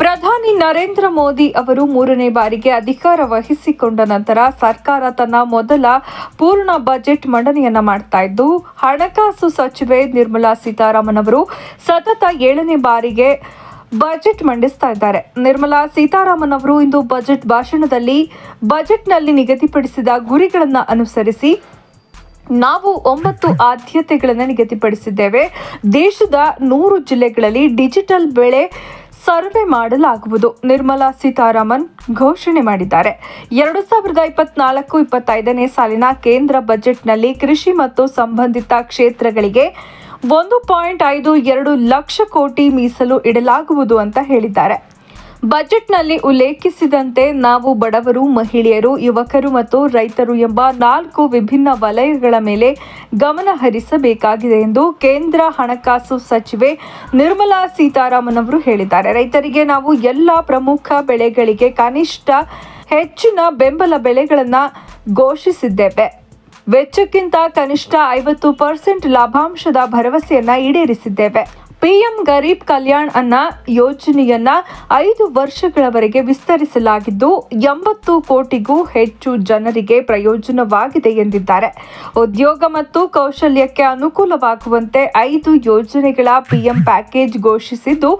ಪ್ರಧಾನಿ ನರೇಂದ್ರ ಮೋದಿ ಅವರು ಮೂರನೇ ಬಾರಿಗೆ ಅಧಿಕಾರ ವಹಿಸಿಕೊಂಡ ನಂತರ ಸರ್ಕಾರ ತನ್ನ ಮೊದಲ ಪೂರ್ಣ ಬಜೆಟ್ ಮಂಡನೆಯನ್ನ ಮಾಡ್ತಾ ಇದ್ದು, ಹಣಕಾಸು ಸಚಿವೆ ನಿರ್ಮಲಾ ಸೀತಾರಾಮನ್ ಅವರು ಸತತ ಏಳನೇ ಬಾರಿಗೆ ಬಜೆಟ್ ಮಂಡಿಸ್ತಾ ಇದ್ದಾರೆ. ನಿರ್ಮಲಾ ಸೀತಾರಾಮನ್ ಅವರು ಇಂದು ಬಜೆಟ್ ಭಾಷಣದಲ್ಲಿ ಬಜೆಟ್ನಲ್ಲಿ ನಿಗದಿಪಡಿಸಿದ ಗುರಿಗಳನ್ನು ಅನುಸರಿಸಿ, ನಾವು ಒಂಬತ್ತು ಆದ್ಯತೆಗಳನ್ನು ನಿಗದಿಪಡಿಸಿದ್ದೇವೆ. ದೇಶದ ನೂರು ಜಿಲ್ಲೆಗಳಲ್ಲಿ ಡಿಜಿಟಲ್ ಬೆಳೆ ಸರ್ವೆ ಮಾಡಲಾಗುವುದು. ನಿರ್ಮಲಾ ಸೀತಾರಾಮನ್ ಘೋಷಣೆ ಮಾಡಿದ್ದಾರೆ. ಎರಡು ಸಾವಿರದ ಇಪ್ಪತ್ನಾಲ್ಕು ಇಪ್ಪತ್ತೈದನೇ ಸಾಲಿನ ಕೇಂದ್ರ ಬಜೆಟ್ನಲ್ಲಿ ಕೃಷಿ ಮತ್ತು ಸಂಬಂಧಿತ ಕ್ಷೇತ್ರಗಳಿಗೆ ಒಂದು ಪಾಯಿಂಟ್ ಐದು ಎರಡು ಲಕ್ಷ ಕೋಟಿ ಮೀಸಲು ಇಡಲಾಗುವುದು ಅಂತ ಹೇಳಿದ್ದಾರೆ. ಬಜೆಟ್ನಲ್ಲಿ ಉಲ್ಲೇಖಿಸಿದಂತೆ ನಾವು ಬಡವರು, ಮಹಿಳೆಯರು, ಯುವಕರು ಮತ್ತು ರೈತರು ಎಂಬ ನಾಲ್ಕು ವಿಭಿನ್ನ ವಲಯಗಳ ಮೇಲೆ ಗಮನ ಹರಿಸಬೇಕಾಗಿದೆ ಎಂದು ಕೇಂದ್ರ ಹಣಕಾಸು ಸಚಿವೆ ನಿರ್ಮಲಾ ಸೀತಾರಾಮನ್ ಅವರು ಹೇಳಿದ್ದಾರೆ. ರೈತರಿಗೆ ನಾವು ಎಲ್ಲ ಪ್ರಮುಖ ಬೆಳೆಗಳಿಗೆ ಕನಿಷ್ಠ ಹೆಚ್ಚಿನ ಬೆಂಬಲ ಬೆಲೆಗಳನ್ನು ಘೋಷಿಸಿದ್ದೇವೆ. ವೆಚ್ಚಕ್ಕಿಂತ ಕನಿಷ್ಠ ಐವತ್ತು ಪರ್ಸೆಂಟ್ ಲಾಭಾಂಶದ ಭರವಸೆಯನ್ನ ಈಡೇರಿಸಿದ್ದೇವೆ. ಪಿಎಂ ಗರೀಬ್ ಕಲ್ಯಾಣ್ ಅನ್ನ ಯೋಜನೆಯನ್ನ ಐದು ವರ್ಷಗಳವರೆಗೆ ವಿಸ್ತರಿಸಲಾಗಿದ್ದು ಎಂಬತ್ತು ಕೋಟಿಗೂ ಹೆಚ್ಚು ಜನರಿಗೆ ಪ್ರಯೋಜನವಾಗಿದೆ ಎಂದಿದ್ದಾರೆ. ಉದ್ಯೋಗ ಮತ್ತು ಕೌಶಲ್ಯಕ್ಕೆ ಅನುಕೂಲವಾಗುವಂತೆ ಐದು ಯೋಜನೆಗಳ ಪಿಎಂ ಪ್ಯಾಕೇಜ್ ಘೋಷಿಸಿದ್ದು,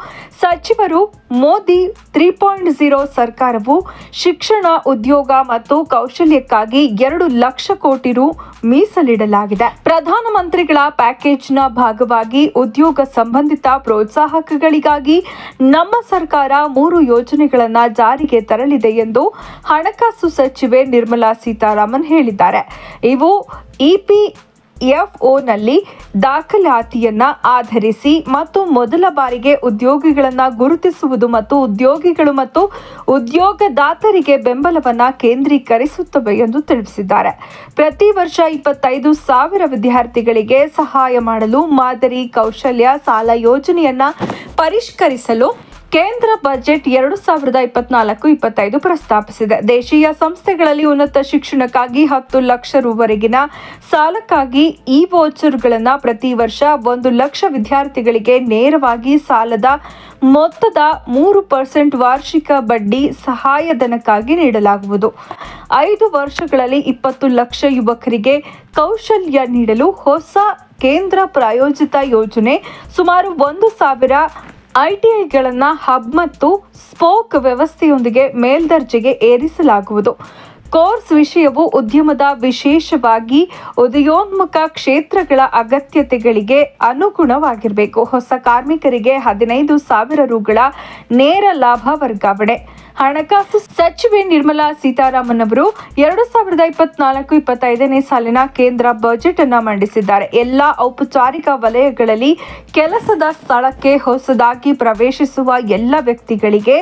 ಸಚಿವರು ಮೋದಿ ತ್ರೀ ಪಾಯಿಂಟ್ ಝೀರೋ ಸರ್ಕಾರವು ಶಿಕ್ಷಣ, ಉದ್ಯೋಗ ಮತ್ತು ಕೌಶಲ್ಯಕ್ಕಾಗಿ ಎರಡು ಲಕ್ಷ ಕೋಟಿ ರು ಮೀಸಲಿಡಲಾಗಿದೆ. ಪ್ರಧಾನಮಂತ್ರಿಗಳ ಪ್ಯಾಕೇಜ್ನ ಭಾಗವಾಗಿ ಉದ್ಯೋಗ ಸಂಬಂಧಿತ ಪ್ರೋತ್ಸಾಹಕಗಳಿಗಾಗಿ ನಮ್ಮ ಸರ್ಕಾರ ಮೂರು ಯೋಜನೆಗಳನ್ನು ಜಾರಿಗೆ ತರಲಿದೆ ಎಂದು ಹಣಕಾಸು ಸಚಿವೆ ನಿರ್ಮಲಾ ಸೀತಾರಾಮನ್ ಹೇಳಿದ್ದಾರೆ. ಇವು ಇಪಿ ಎಫ್ಒನಲ್ಲಿ ದಾಖಲಾತಿಯನ್ನ ಆಧರಿಸಿ ಮತ್ತು ಮೊದಲ ಬಾರಿಗೆ ಉದ್ಯೋಗಿಗಳನ್ನ ಗುರುತಿಸುವುದು ಮತ್ತು ಉದ್ಯೋಗಿಗಳು ಮತ್ತು ಉದ್ಯೋಗದಾತರಿಗೆ ಬೆಂಬಲವನ್ನ ಕೇಂದ್ರೀಕರಿಸುತ್ತವೆ ಎಂದು ತಿಳಿಸಿದ್ದಾರೆ. ಪ್ರತಿ ವರ್ಷ ಇಪ್ಪತ್ತೈದು ಸಾವಿರ ವಿದ್ಯಾರ್ಥಿಗಳಿಗೆ ಸಹಾಯ ಮಾಡಲು ಮಾದರಿ ಕೌಶಲ್ಯ ಸಾಲ ಯೋಜನೆಯನ್ನ ಪರಿಷ್ಕರಿಸಲು ಕೇಂದ್ರ ಬಜೆಟ್ ಎರಡು ಸಾವಿರದ ಇಪ್ಪತ್ನಾಲ್ಕು ಇಪ್ಪತ್ತೈದು ಪ್ರಸ್ತಾಪಿಸಿದೆ. ದೇಶೀಯ ಸಂಸ್ಥೆಗಳಲ್ಲಿ ಉನ್ನತ ಶಿಕ್ಷಣಕ್ಕಾಗಿ ಹತ್ತು ಲಕ್ಷ ರುವರೆಗಿನ ಸಾಲಕ್ಕಾಗಿ ಇ ವೋಚರ್ಗಳನ್ನು ಪ್ರತಿ ವರ್ಷ ಒಂದು ಲಕ್ಷ ವಿದ್ಯಾರ್ಥಿಗಳಿಗೆ ನೇರವಾಗಿ ಸಾಲದ ಮೊತ್ತದ ಮೂರು ಪರ್ಸೆಂಟ್ ವಾರ್ಷಿಕ ಬಡ್ಡಿ ಸಹಾಯಧನಕ್ಕಾಗಿ ನೀಡಲಾಗುವುದು. ಐದು ವರ್ಷಗಳಲ್ಲಿ ಇಪ್ಪತ್ತು ಲಕ್ಷ ಯುವಕರಿಗೆ ಕೌಶಲ್ಯ ನೀಡಲು ಹೊಸ ಕೇಂದ್ರ ಪ್ರಾಯೋಜಿತ ಯೋಜನೆ ಸುಮಾರು ಒಂದು ಸಾವಿರ ಐಟಿಐಗಳನ್ನು ಹಬ್ ಮತ್ತು ಸ್ಪೋಕ್ ವ್ಯವಸ್ಥೆಯೊಂದಿಗೆ ಮೇಲ್ದರ್ಜೆಗೆ ಏರಿಸಲಾಗುವುದು. ಕೋರ್ಸ್ ವಿಷಯವು ಉದ್ಯಮದ ವಿಶೇಷವಾಗಿ ಉದಯೋನ್ಮುಖ ಕ್ಷೇತ್ರಗಳ ಅಗತ್ಯತೆಗಳಿಗೆ ಅನುಗುಣವಾಗಿರಬೇಕು. ಹೊಸ ಕಾರ್ಮಿಕರಿಗೆ ಹದಿನೈದು ಸಾವಿರ ರುಗಳ ನೇರ ಲಾಭ ವರ್ಗಾವಣೆ. ಹಣಕಾಸು ಸಚಿವೆ ನಿರ್ಮಲಾ ಸೀತಾರಾಮನ್ ಅವರು ಎರಡು ಸಾವಿರದ ಇಪ್ಪತ್ನಾಲ್ಕು ಇಪ್ಪತ್ತೈದನೇ ಸಾಲಿನ ಕೇಂದ್ರ ಬಜೆಟ್ ಅನ್ನ ಮಂಡಿಸಿದ್ದಾರೆ. ಎಲ್ಲಾ ಔಪಚಾರಿಕ ವಲಯಗಳಲ್ಲಿ ಕೆಲಸದ ಸ್ಥಳಕ್ಕೆ ಹೊಸದಾಗಿ ಪ್ರವೇಶಿಸುವ ಎಲ್ಲ ವ್ಯಕ್ತಿಗಳಿಗೆ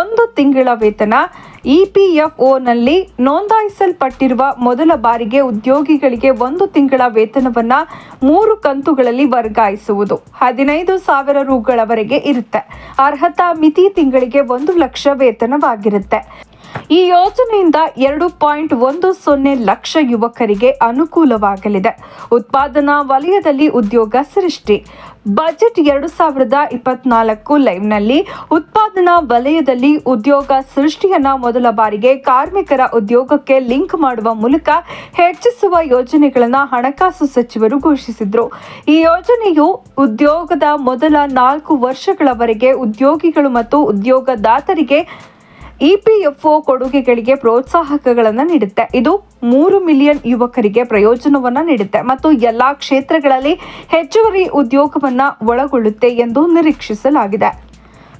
ಒಂದು ತಿಂಗಳ ವೇತನ ಇಪಿಎಫ್ಒನಲ್ಲಿ ನೋಂದಾಯಿಸಲ್ಪಟ್ಟಿರುವ ಮೊದಲ ಬಾರಿಗೆ ಉದ್ಯೋಗಿಗಳಿಗೆ ಒಂದು ತಿಂಗಳ ವೇತನವನ್ನ ಮೂರು ಕಂತುಗಳಲ್ಲಿ ವರ್ಗಾಯಿಸುವುದು ಹದಿನೈದು ಸಾವಿರ ರುಗಳವರೆಗೆ ಇರುತ್ತೆ. ಅರ್ಹತಾ ಮಿತಿ ತಿಂಗಳಿಗೆ ಒಂದು ಲಕ್ಷ ವೇತನವಾಗಿರುತ್ತೆ. ಈ ಯೋಜನೆಯಿಂದ ಎರಡು ಪಾಯಿಂಟ್ ಒಂದು ಸೊನ್ನೆ ಲಕ್ಷ ಯುವಕರಿಗೆ ಅನುಕೂಲವಾಗಲಿದೆ. ಉತ್ಪಾದನಾ ವಲಯದಲ್ಲಿ ಉದ್ಯೋಗ ಸೃಷ್ಟಿ. ಬಜೆಟ್ ಎರಡು ಸಾವಿರದ ಇಪ್ಪತ್ನಾಲ್ಕು ಲೈವ್ನಲ್ಲಿ ಉತ್ಪಾದನಾ ವಲಯದಲ್ಲಿ ಉದ್ಯೋಗ ಸೃಷ್ಟಿಯನ್ನ ಮೊದಲ ಬಾರಿಗೆ ಕಾರ್ಮಿಕರ ಉದ್ಯೋಗಕ್ಕೆ ಲಿಂಕ್ ಮಾಡುವ ಮೂಲಕ ಹೆಚ್ಚಿಸುವ ಯೋಜನೆಗಳನ್ನು ಹಣಕಾಸು ಸಚಿವರು ಘೋಷಿಸಿದ್ರು. ಈ ಯೋಜನೆಯು ಉದ್ಯೋಗದ ಮೊದಲ ನಾಲ್ಕು ವರ್ಷಗಳವರೆಗೆ ಉದ್ಯೋಗಿಗಳು ಮತ್ತು ಉದ್ಯೋಗದಾತರಿಗೆ ಇಪಿಎಫ್ಒ ಕೊಡುಗೆಗಳಿಗೆ ಪ್ರೋತ್ಸಾಹಕಗಳನ್ನು ನೀಡುತ್ತೆ. ಇದು ಮೂರು ಮಿಲಿಯನ್ ಯುವಕರಿಗೆ ಪ್ರಯೋಜನವನ್ನ ನೀಡುತ್ತೆ ಮತ್ತು ಎಲ್ಲಾ ಕ್ಷೇತ್ರಗಳಲ್ಲಿ ಹೆಚ್ಚುವರಿ ಉದ್ಯೋಗವನ್ನ ಒಳಗೊಳ್ಳುತ್ತೆ ಎಂದು ನಿರೀಕ್ಷಿಸಲಾಗಿದೆ.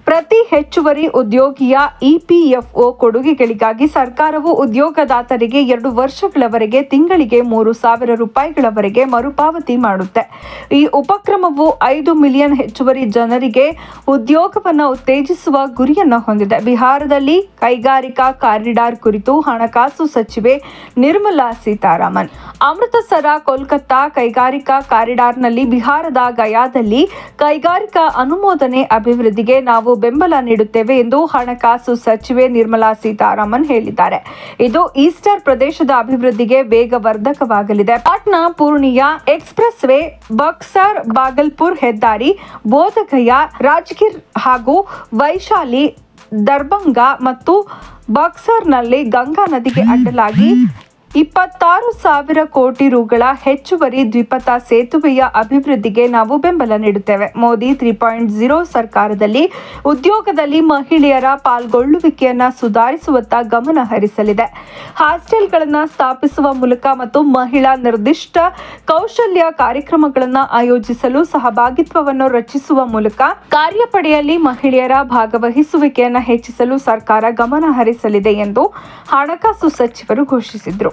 ಪ್ರತಿ ಹೆಚ್ಚುವರಿ ಉದ್ಯೋಗಿಯ ಇಪಿಎಫ್ಒ ಕೊಡುಗೆಗಳಿಗಾಗಿ ಸರ್ಕಾರವು ಉದ್ಯೋಗದಾತರಿಗೆ ಎರಡು ವರ್ಷಗಳವರೆಗೆ ತಿಂಗಳಿಗೆ ಮೂರು ಸಾವಿರ ರೂಪಾಯಿಗಳವರೆಗೆ ಮರುಪಾವತಿ ಮಾಡುತ್ತೆ. ಈ ಉಪಕ್ರಮವು ಐದು ಮಿಲಿಯನ್ ಹೆಚ್ಚುವರಿ ಜನರಿಗೆ ಉದ್ಯೋಗವನ್ನು ಉತ್ತೇಜಿಸುವ ಗುರಿಯನ್ನು ಹೊಂದಿದೆ. ಬಿಹಾರದಲ್ಲಿ ಕೈಗಾರಿಕಾ ಕಾರಿಡಾರ್ ಕುರಿತು ಹಣಕಾಸು ಸಚಿವೆ ನಿರ್ಮಲಾ ಸೀತಾರಾಮನ್. ಅಮೃತಸರ, ಕೋಲ್ಕತ್ತಾ ಕೈಗಾರಿಕಾ ಕಾರಿಡಾರ್ನಲ್ಲಿ ಬಿಹಾರದ ಗಯಾದಲ್ಲಿ ಕೈಗಾರಿಕಾ ಅನುಮೋದನೆ ಅಭಿವೃದ್ಧಿಗೆ ನಾವು ಬೆಂಬಲ ನೀಡುತ್ತೇವೆ ಎಂದು ಹಣಕಾಸು ಸಚಿವೆ ನಿರ್ಮಲಾ ಸೀತಾರಾಮನ್ ಹೇಳಿದ್ದಾರೆ. ಇದು ಈಸ್ಟರ್ ಪ್ರದೇಶದ ಅಭಿವೃದ್ಧಿಗೆ ವೇಗವರ್ಧಕವಾಗಲಿದೆ. ಪಾಟ್ನಾ ಪೂರ್ಣಿಯಾ ಎಕ್ಸ್ಪ್ರೆಸ್ ವೇ ಬಕ್ಸರ್ ಬಾಗಲ್ಪುರ್ ಹೆದ್ದಾರಿ, ಬೋಧಗಯ, ರಾಜ್ಗಿರ್ ಹಾಗೂ ವೈಶಾಲಿ, ದರ್ಭಂಗ ಮತ್ತು ಬಕ್ಸರ್ನಲ್ಲಿ ಗಂಗಾ ನದಿಗೆ ಅಡ್ಡಲಾಗಿ ಇಪ್ಪತ್ತಾರು ಸಾವಿರ ಕೋಟಿ ರುಗಳ ಹೆಚ್ಚುವರಿ ದ್ವಿಪಥ ಸೇತುವೆಯ ಅಭಿವೃದ್ಧಿಗೆ ನಾವು ಬೆಂಬಲ ನೀಡುತ್ತೇವೆ. ಮೋದಿ ತ್ರೀ ಪಾಯಿಂಟ್ ಜೀರೋ ಸರ್ಕಾರದಲ್ಲಿ ಉದ್ಯೋಗದಲ್ಲಿ ಮಹಿಳೆಯರ ಪಾಲ್ಗೊಳ್ಳುವಿಕೆಯನ್ನು ಸುಧಾರಿಸುವತ್ತ ಗಮನ ಹರಿಸಲಿದೆ. ಹಾಸ್ಟೆಲ್ಗಳನ್ನು ಸ್ಥಾಪಿಸುವ ಮೂಲಕ ಮತ್ತು ಮಹಿಳಾ ನಿರ್ದಿಷ್ಟ ಕೌಶಲ್ಯ ಕಾರ್ಯಕ್ರಮಗಳನ್ನು ಆಯೋಜಿಸಲು ಸಹಭಾಗಿತ್ವವನ್ನು ರಚಿಸುವ ಮೂಲಕ ಕಾರ್ಯಪಡೆಯಲ್ಲಿ ಮಹಿಳೆಯರ ಭಾಗವಹಿಸುವಿಕೆಯನ್ನು ಹೆಚ್ಚಿಸಲು ಸರ್ಕಾರ ಗಮನ ಹರಿಸಲಿದೆ ಎಂದು ಹಣಕಾಸು ಸಚಿವರು ಘೋಷಿಸಿದರು.